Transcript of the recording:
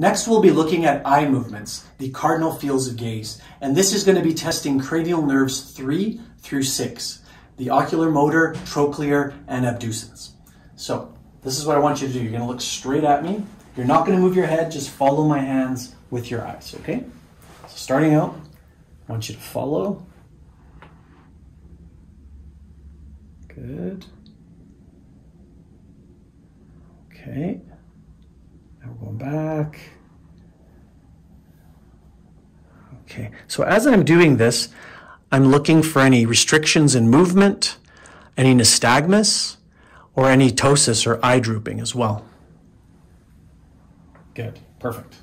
Next, we'll be looking at eye movements, the cardinal fields of gaze. And this is going to be testing cranial nerves 3 through 6, the oculomotor, trochlear, and abducens. So, this is what I want you to do. You're going to look straight at me. You're not going to move your head, just follow my hands with your eyes, okay? So starting out, I want you to follow. Good. Okay. Now we're going back. Okay, so as I'm doing this, I'm looking for any restrictions in movement, any nystagmus, or any ptosis or eye drooping as well. Good, perfect.